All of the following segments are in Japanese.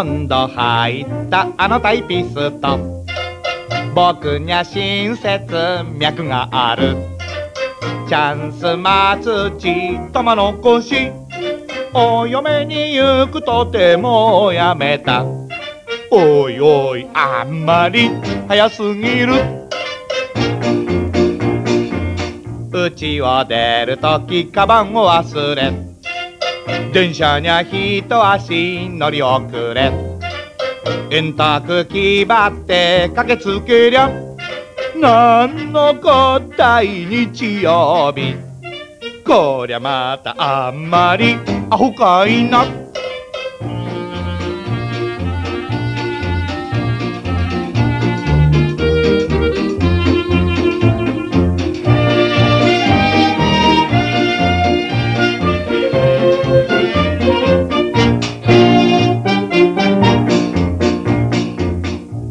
今度入ったあのタイピスト僕にゃ親切脈がある。チャンス待つち玉残し。お嫁に行くとてもやめた。おいおいあんまり早すぎる。家を出るときカバンを忘れ。電車にゃ一足乗り遅れ。円卓気張って駆けつけりゃ何のこったい日曜日。こりゃまたあんまりアホかいな。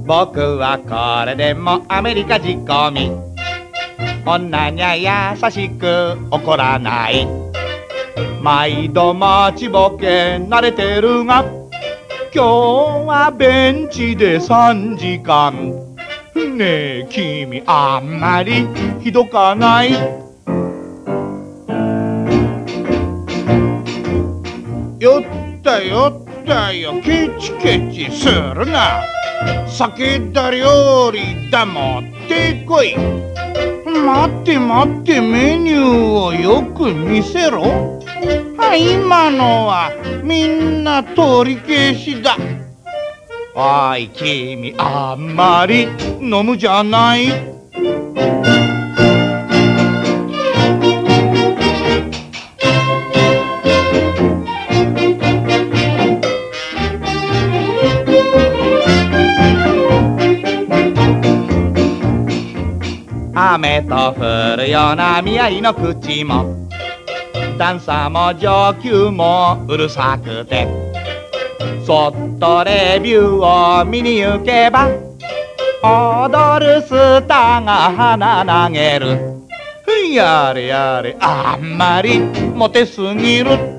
僕はこれでもアメリカ仕込み。女にゃ優しく怒らない。毎度待ちぼけ慣れてるが今日はベンチで3時間。ねえ君あんまりひどかない？酔った酔っただよ。ケチケチするな。酒だ料理だ持ってこい。待って待ってメニューをよく見せろ。今のはみんな取り消しだ。おい君あんまり飲むじゃない。雨と降るような見合いの口も。段差も上級もうるさくて。そっとレビューを見に行けば踊るスターが花投げる。やれやれあんまりモテすぎる。